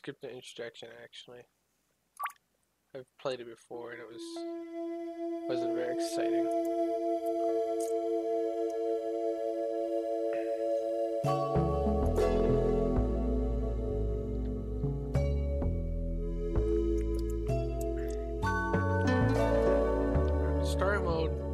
to skip the introduction actually. I've played it before and it was wasn't very exciting. Story mode.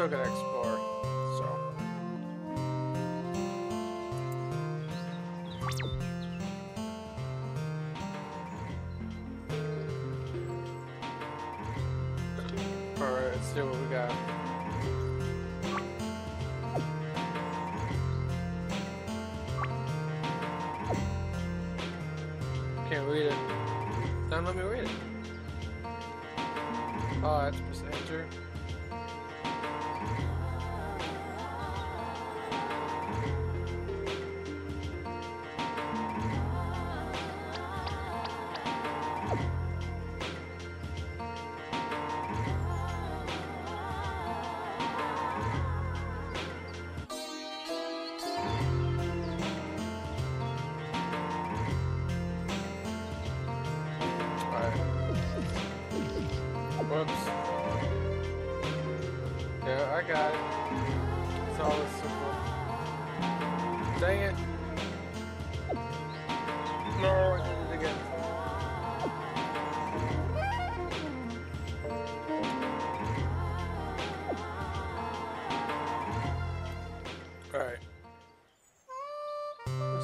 Still to explore. So. Alright, let's see what we got. Can't read it. Don't let me read it. Oh, that's have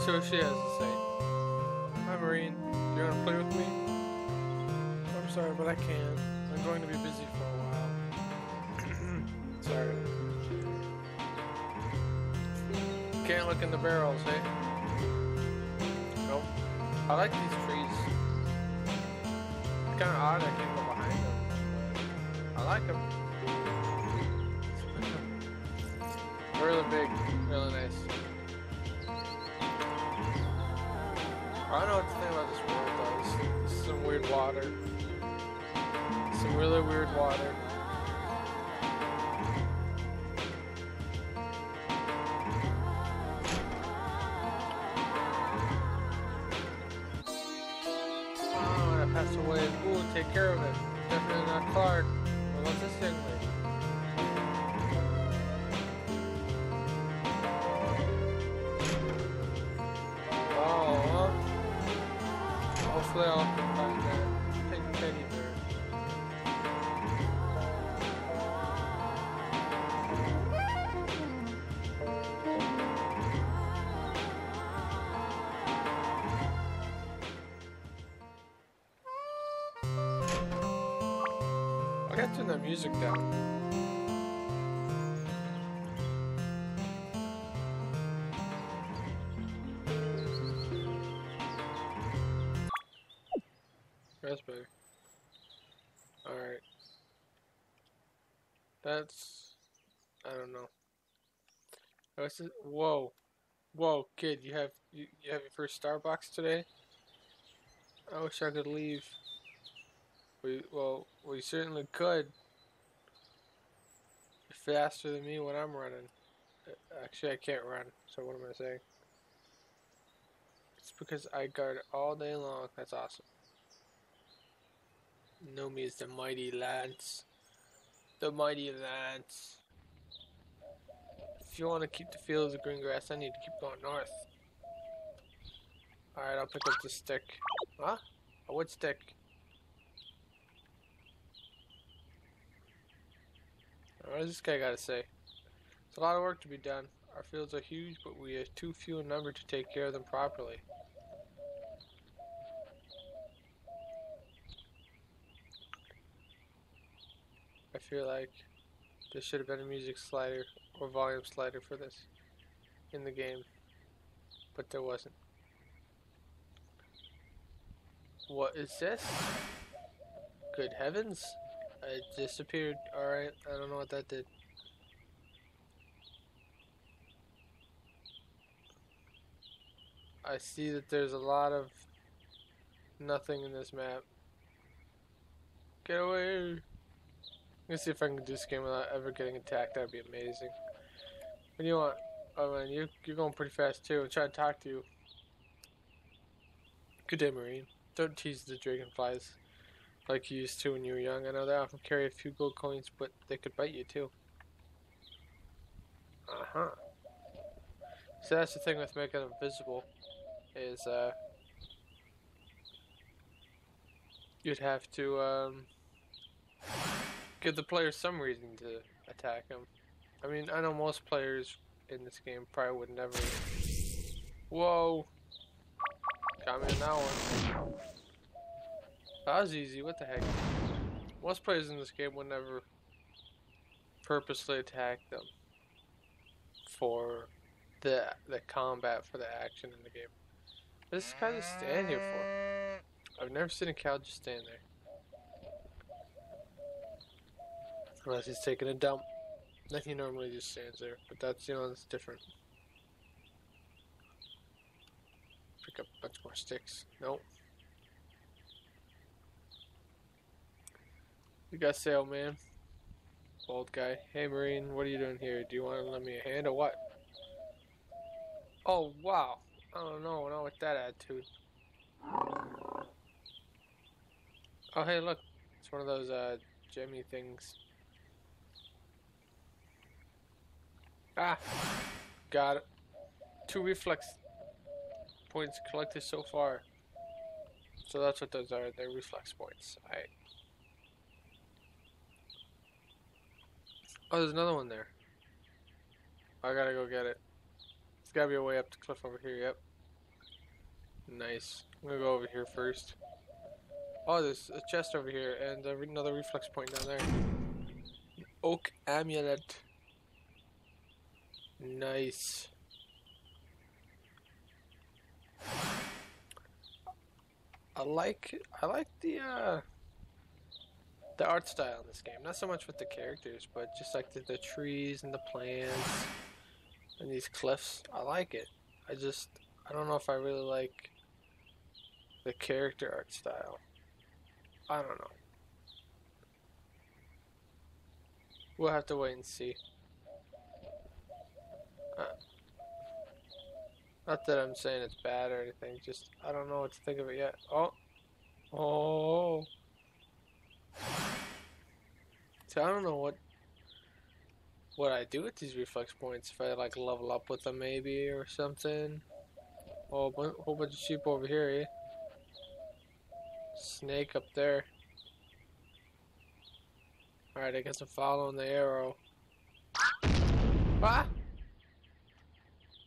What she has to say. Hi, Marine. Do you want to play with me? I'm sorry, but I can't. I'm going to be busy for a while. sorry. Can't look in the barrels, hey? Nope. I like these trees. It's kind of odd I can't go behind them. But I like them. Some really weird water. Oh, when I pass away, ooh, take care of it. Definitely not Clark. Turn that music down. That's better. Alright. That's... I don't know. Oh, What's it? Whoa. Whoa, kid, you have you, you have your first Starbucks today? I wish I could leave. We well, we certainly could. You're faster than me when I'm running. Uh, Actually, I can't run. So what am I saying? It's because I guard all day long. That's awesome. Know me as the mighty Lance. The mighty Lance. If you want to keep the fields of green grass, I need to keep going north. Alright, I'll pick up the stick. Huh? A wood stick. What does this guy got to say? It's a lot of work to be done. Our fields are huge, but we are too few in number to take care of them properly. I feel like there should have been a music slider or volume slider for this in the game, but there wasn't. What is this? Good heavens. It disappeared. Alright, I don't know what that did. I see that there's a lot of nothing in this map. Get away! Let's see if I can do this game without ever getting attacked. That'd be amazing. What do you want? Oh man, you, you're going pretty fast too. I'm trying to talk to you. Good day, Marine. Don't tease the dragonflies like you used to when you were young. I know they often carry a few gold coins, but they could bite you too. Uh-huh. So that's the thing with making them visible, is uh, you'd have to um, give the player some reason to attack them. I mean, I know most players in this game probably would never... Whoa! Got me on that one. That was easy, what the heck. Most players in this game would never purposely attack them for the the combat, for the action in the game. This guy just stand here for? I've never seen a cow just stand there. Unless he's taking a dump. Then he normally just stands there. But that's, you know, that's different. Pick up a bunch more sticks. Nope. You got sail, man. Old guy. Hey, Marine, what are you doing here? Do you want to lend me a hand or what? Oh, wow. I don't know, not with that attitude. Oh, hey, look. It's one of those, uh, gemmy things. Ah! Got it. Two reflex points collected so far. So that's what those are, they're reflex points. Alright. Oh, there's another one there. I gotta go get it. It's gotta be a way up the cliff over here, yep. Nice. I'm gonna go over here first. Oh, there's a chest over here and another reflex point down there. Oak amulet. Nice. I like I like the uh the art style in this game. Not so much with the characters, but just like the, the trees and the plants and these cliffs. I like it. I just I don't know if I really like the character art style. I don't know. We'll have to wait and see. Uh, not that I'm saying it's bad or anything, just I don't know what to think of it yet. Oh. Oh. So I don't know what what I do with these reflex points. If I like level up with them maybe or something. Oh, a whole bunch of sheep over here, eh? Snake up there. Alright, I guess I'm following the arrow. Ah!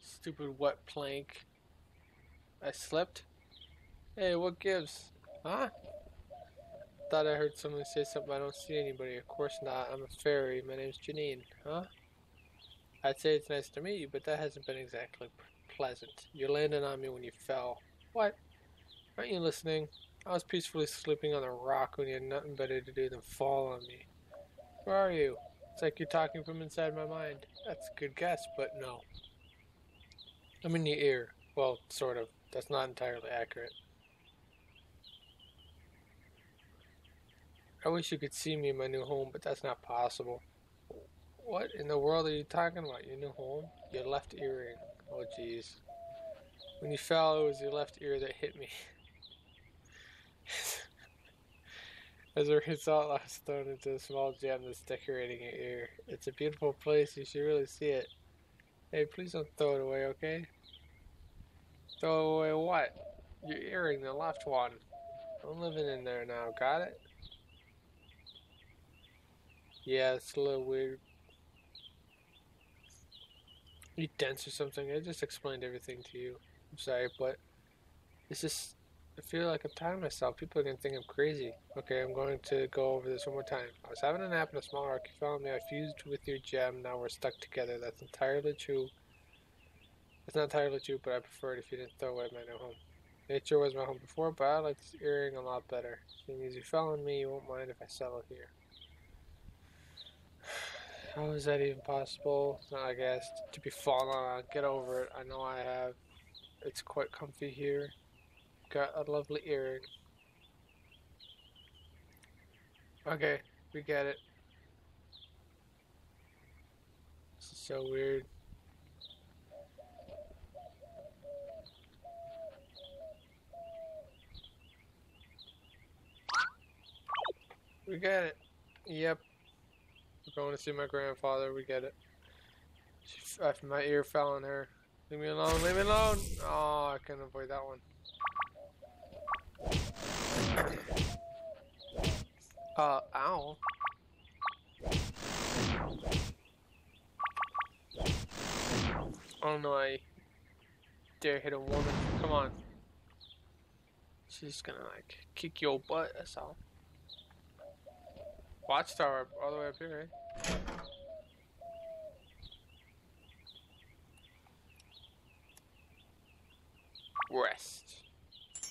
Stupid wet plank. I slipped? Hey, what gives? Huh? I thought I heard someone say something. I don't see anybody. Of course not. I'm a fairy. My name's Janine. Huh? I'd say it's nice to meet you, but that hasn't been exactly pleasant. You landed on me when you fell. What? Aren't you listening? I was peacefully sleeping on a rock when you had nothing better to do than fall on me. Where are you? It's like you're talking from inside my mind. That's a good guess, but no. I'm in your ear. Well, sort of. That's not entirely accurate. I wish you could see me in my new home, but that's not possible. What in the world are you talking about? Your new home? Your left earring. Oh, jeez. When you fell, it was your left ear that hit me. As a result, I was thrown into a small gem that's decorating your ear. It's a beautiful place. You should really see it. Hey, please don't throw it away, okay? Throw away what? Your earring, the left one. I'm living in there now, got it? Yeah, it's a little weird. You dense or something? I just explained everything to you. I'm sorry, but it's just, I feel like I'm tired of myself. People are to think I'm crazy. Okay, I'm going to go over this one more time. I was having a nap in a small ark. You found me. I fused with your gem. Now we're stuck together. That's entirely true. It's not entirely true, but I prefer it if you didn't throw away my new home. Nature was my home before, but I like this earring a lot better. Seeing as you found me, you won't mind if I settle here. How is that even possible? Not I asked to be fallen on. Get over it. I know I have. It's quite comfy here. Got a lovely earring. Okay, we get it. This is so weird. We got it. Yep. Going to see my grandfather. We get it. She, uh, my ear fell on her. Leave me alone. Leave me alone. Oh, I couldn't avoid that one. Uh, ow. Oh no, I dare hit a woman. Come on. She's gonna like kick your butt, that's all. Watchtower all the way up here, eh? Rest.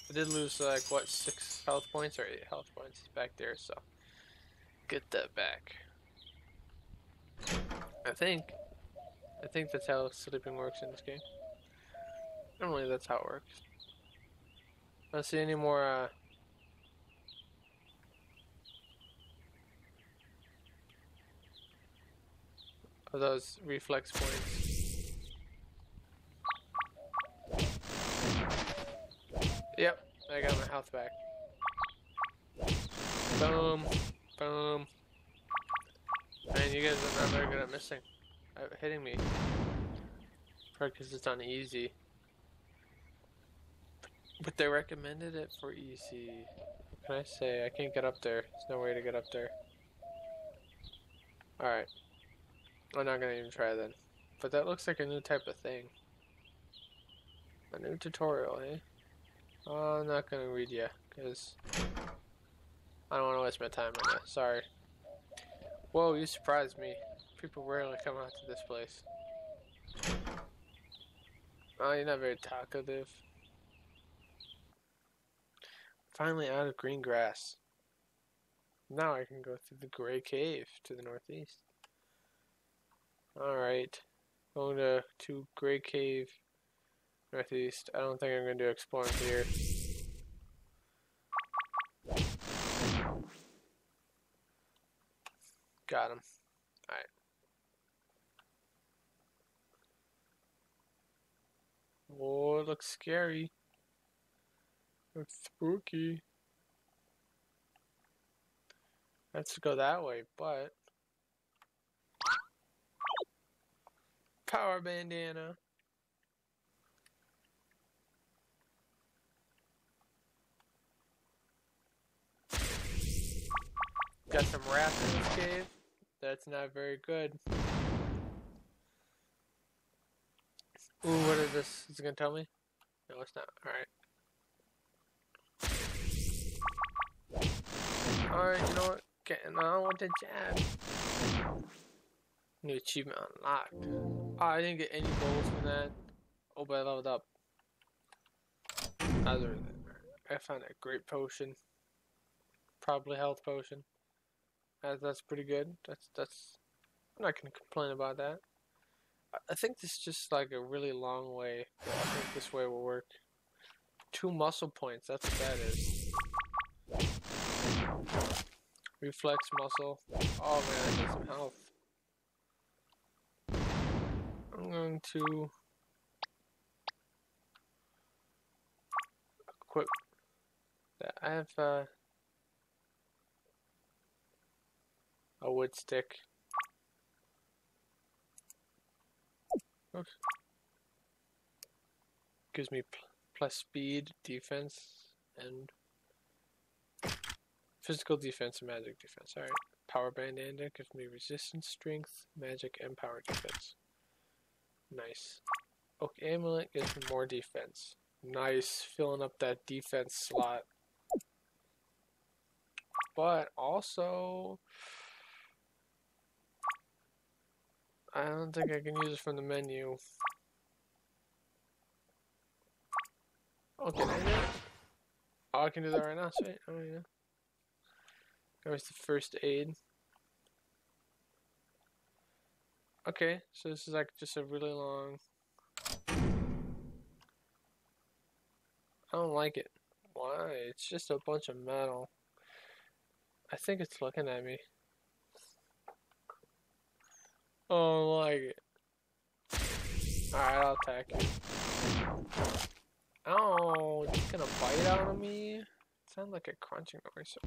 I did lose like what six health points or eight health points back there, so get that back. I think. I think that's how sleeping works in this game. Normally that's how it works. I don't see any more uh, of those reflex points. Yep, I got my health back. Boom, boom. Man, you guys are not very good at missing, at hitting me. Probably because it's on easy. But they recommended it for easy. What can I say? I can't get up there. There's no way to get up there. Alright. I'm not gonna even try then. But that looks like a new type of thing. A new tutorial, eh? Oh, I'm not gonna read you, because I don't want to waste my time on that. Sorry. Whoa, you surprised me. People rarely come out to this place. Oh, you're not very talkative. Finally out of green grass. Now I can go through the gray cave to the northeast. Alright. Going to, to Gray Cave, northeast. I don't think I'm going to do exploring here. Got him. Alright. Oh, it looks scary. Looks spooky. Let's go that way, but Power bandana. Got some rats in this cave. That's not very good. Ooh, what is this? Is it gonna tell me? No, it's not. Alright. Alright, you know what? Getting on with the jab. New achievement unlocked. I didn't get any goals from that. Oh, but I leveled up. Other than I found a great potion. Probably health potion. That's, that's pretty good. That's that's. I'm not gonna complain about that. I think this is just like a really long way. I think this way will work. Two muscle points. That's what that is. Reflex muscle. Oh man, I need some health. I'm going to equip that. I have a wood stick. Oops. Gives me plus speed, defense, and physical defense and magic defense. Alright. Power Band bandana gives me resistance, strength, magic, and power defense. Nice. Oak Amulet gives more defense. Nice, filling up that defense slot. But also, I don't think I can use it from the menu. Can I do it? Oh, I can do that right now, sweet. Oh, yeah. There's the first aid. Okay, so this is like just a really long... I don't like it. Why? It's just a bunch of metal. I think it's looking at me. Oh, I like it. Alright, I'll attack you. Oh, it's gonna bite out of me? It sounds like a crunching noise.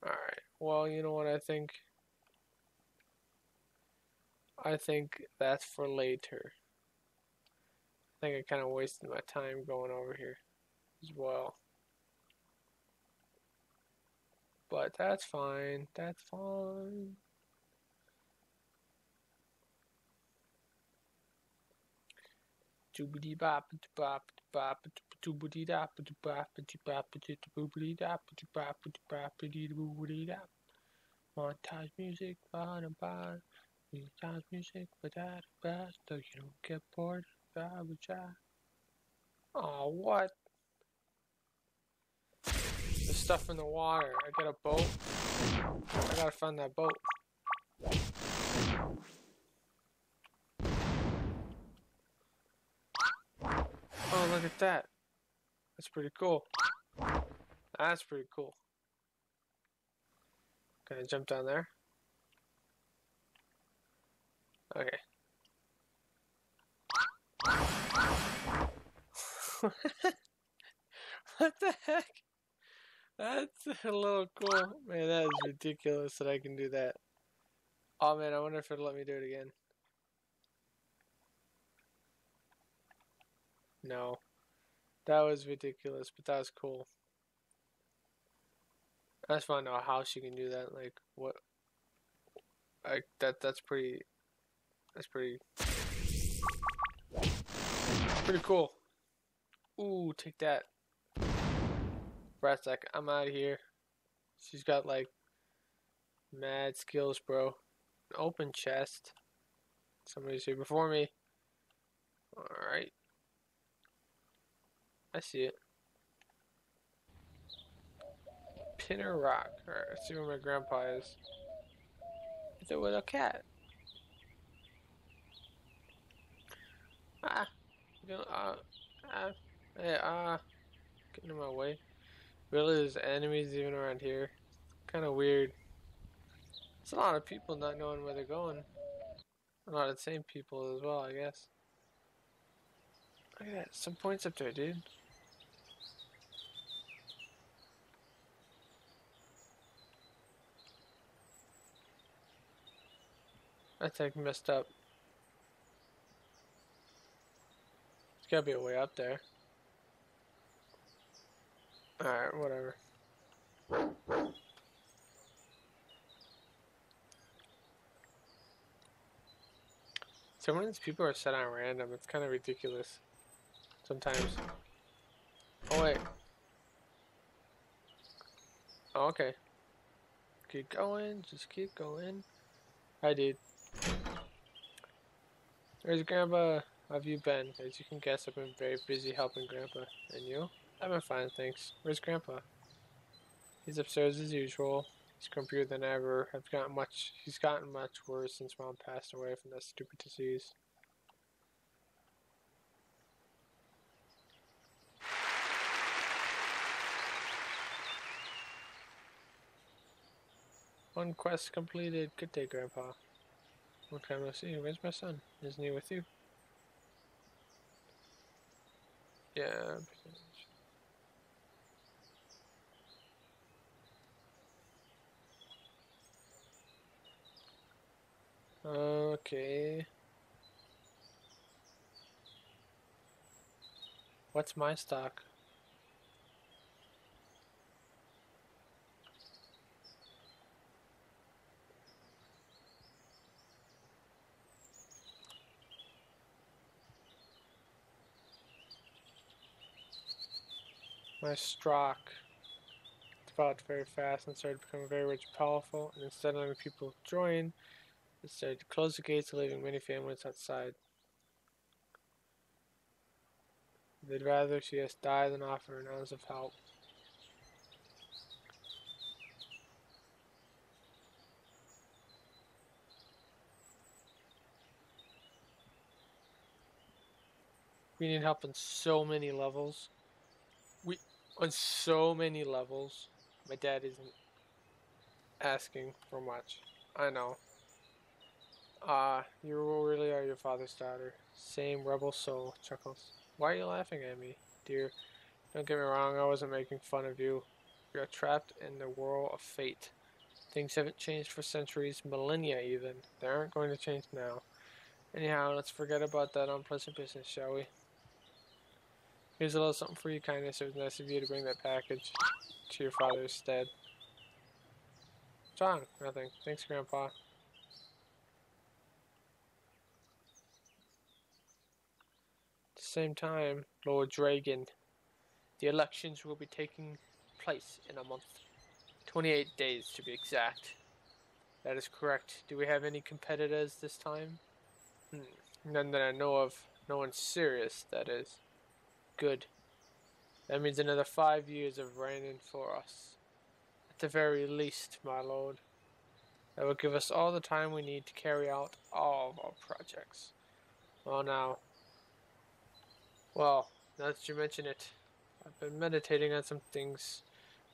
Alright, well, you know what I think? I think that's for later. I think I kind of wasted my time going over here as well. But that's fine. That's fine. Doobity bop bop Montage music, ba da ba. Montage music, ba da ba. So you don't get bored. Ba ba ja. Oh, what? The stuff in the water. I got a boat. I gotta find that boat. Oh, look at that. That's pretty cool. That's pretty cool. Can I jump down there? Okay. what the heck? That's a little cool. Man, that is ridiculous that I can do that. Oh man, I wonder if it'll let me do it again. No. That was ridiculous, but that was cool. I just want to know how she can do that. Like, what? Like, that, that's pretty, that's pretty, pretty cool. Ooh, take that. Brat's like, I'm out of here. She's got, like, mad skills, bro. Open chest. Somebody's here before me. Alright. I see it. Pinner Rock. Alright, let's see where my grandpa is. Is it with a cat? Ah, you know, uh, ah, hey, ah, uh, getting in my way. Really, there's enemies even around here. Kind of weird. It's a lot of people not knowing where they're going. A lot of the same people as well, I guess. Look at that, some points up there, dude. I think messed up. It's gotta be a way up there. Alright, whatever. Some of these people are set on random. It's kind of ridiculous. Sometimes. Oh, wait. Oh, okay. Keep going. Just keep going. Hi, dude. Where's Grandpa? Have you been? As you can guess, I've been very busy helping Grandpa. And you? I've been fine, thanks. Where's Grandpa? He's upstairs as usual. He's grumpier than ever. I've gotten much. He's gotten much worse since Mom passed away from that stupid disease. One quest completed. Good day, Grandpa. What time I see? Where's my son? Isn't he with you? Yeah. Okay. What's my stock? My stock developed very fast and started becoming very rich and powerful, and instead of letting people join, to close the gates, leaving many families outside. They'd rather see us die than offer an ounce of help. We need help on so many levels. On so many levels. My dad isn't asking for much. I know. Ah, uh, you really are your father's daughter. Same rebel soul, chuckles. Why are you laughing at me, dear? Don't get me wrong, I wasn't making fun of you. You're trapped in the whirl of fate. Things haven't changed for centuries, millennia even. They aren't going to change now. Anyhow, let's forget about that unpleasant business, shall we? Here's a little something for you, kindness. It was nice of you to bring that package to your father's stead. John, nothing. Thanks, Grandpa. At the same time, Lord Dragon, the elections will be taking place in a month. 28 days to be exact. That is correct. Do we have any competitors this time? Hmm. None that I know of. No one serious, that is. Good. That means another five years of reigning for us. At the very least, my lord. That will give us all the time we need to carry out all of our projects. Well now. Well, now that you mention it, I've been meditating on some things.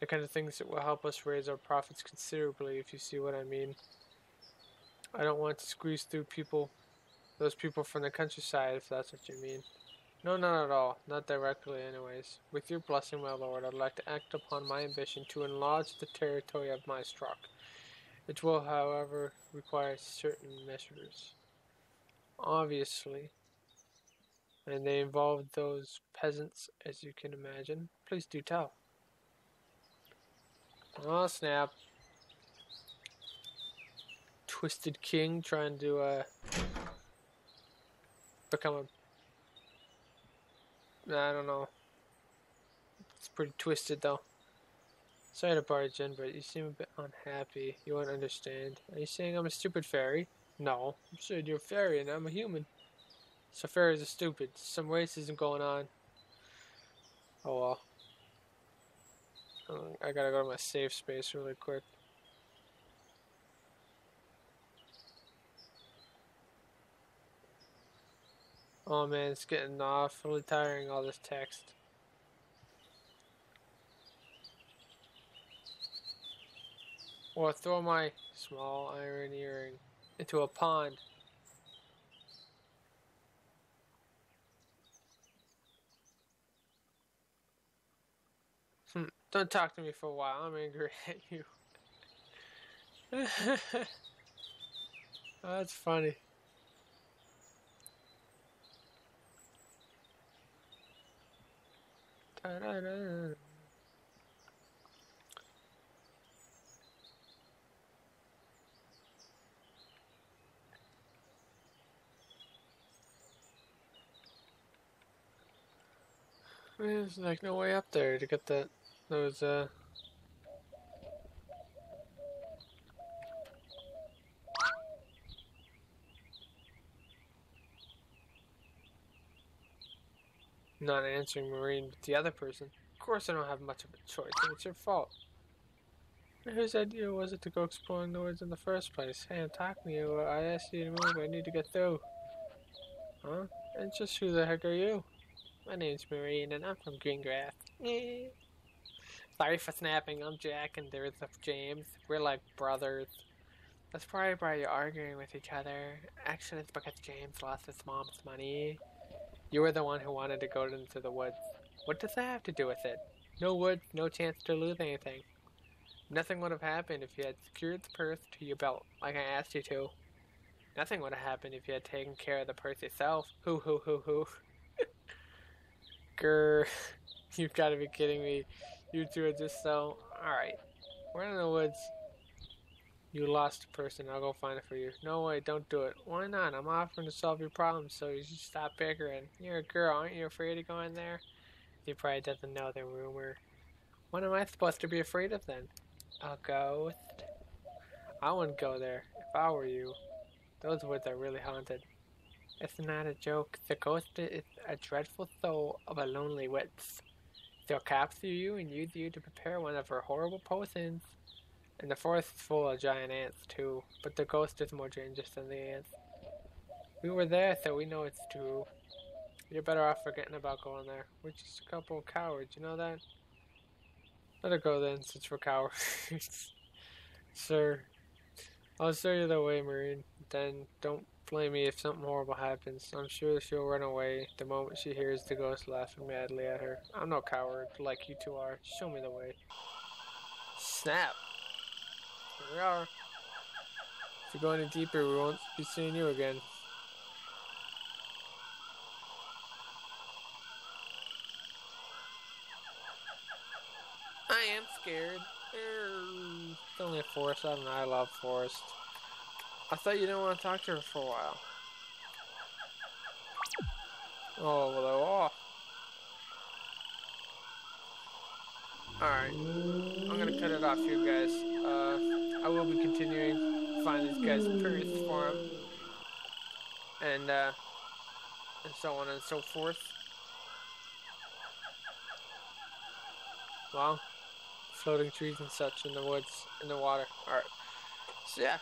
The kind of things that will help us raise our profits considerably, if you see what I mean. I don't want to squeeze through people, those people from the countryside, if that's what you mean. No, not at all. Not directly, anyways. With your blessing, my lord, I'd like to act upon my ambition to enlarge the territory of Maestrock. It will, however, require certain measures. Obviously. And they involve those peasants, as you can imagine. Please do tell. Oh, snap. Twisted King trying to, uh, become a I don't know. It's pretty twisted though. Sorry to barge in, but you seem a bit unhappy. You won't understand. Are you saying I'm a stupid fairy? No. I'm saying you're a fairy and I'm a human. So fairies are stupid. Some racism going on. Oh well. I gotta go to my safe space really quick. Oh man, it's getting awfully tiring all this text. Or throw my small iron earring into a pond. Hmm, don't talk to me for a while, I'm angry at you. that's funny. There's like no way up there to get that those uh not answering Marine, but the other person. Of course I don't have much of a choice, and it's your fault. Whose idea was it to go exploring the woods in the first place? Hey, I'm talking to you. I asked you to move. I need to get through. Huh? And just who the heck are you? My name's Marine, and I'm from Greengrass. Sorry for snapping. I'm Jack, and there's James. We're like brothers. That's probably why you're arguing with each other. Actually, it's because James lost his mom's money. You were the one who wanted to go into the woods. What does that have to do with it? No woods, no chance to lose anything. Nothing would have happened if you had secured the purse to your belt, like I asked you to. Nothing would have happened if you had taken care of the purse yourself. Hoo hoo hoo hoo. Grr. You've got to be kidding me. You two are just so... Alright. We're in the woods. You lost a person. I'll go find it for you. No way, don't do it. Why not? I'm offering to solve your problem, so you should stop bickering. You're a girl, aren't you afraid of going there? He probably doesn't know the rumor. What am I supposed to be afraid of then? A ghost? I wouldn't go there, if I were you. Those woods are really haunted. It's not a joke. The ghost is a dreadful soul of a lonely witch. She'll capture you and use you to prepare one of her horrible potions. And the forest is full of giant ants too, but the ghost is more dangerous than the ants. We were there, so we know it's true. You're better off forgetting about going there. We're just a couple of cowards, you know that? Let her go then, since we're cowards. sure. I'll show you the way, Marine. Then don't blame me if something horrible happens. I'm sure she'll run away the moment she hears the ghost laughing madly at her. I'm no coward like you two are. Show me the way. Snap! We are. If you go any deeper, we won't be seeing you again. I am scared. It's only a forest. Know. I love forest. I thought you didn't want to talk to her for a while. Oh, well, oh. Alright. I'm gonna cut it off here, guys. Uh, I will be continuing to find these guys' periods for them. And, uh, and so on and so forth. Well, floating trees and such in the woods, in the water. Alright. So, yeah.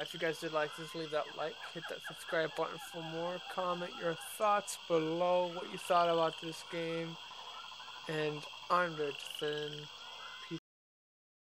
If you guys did like this, leave that like, hit that subscribe button for more. Comment your thoughts below, what you thought about this game. And I'm Richardson.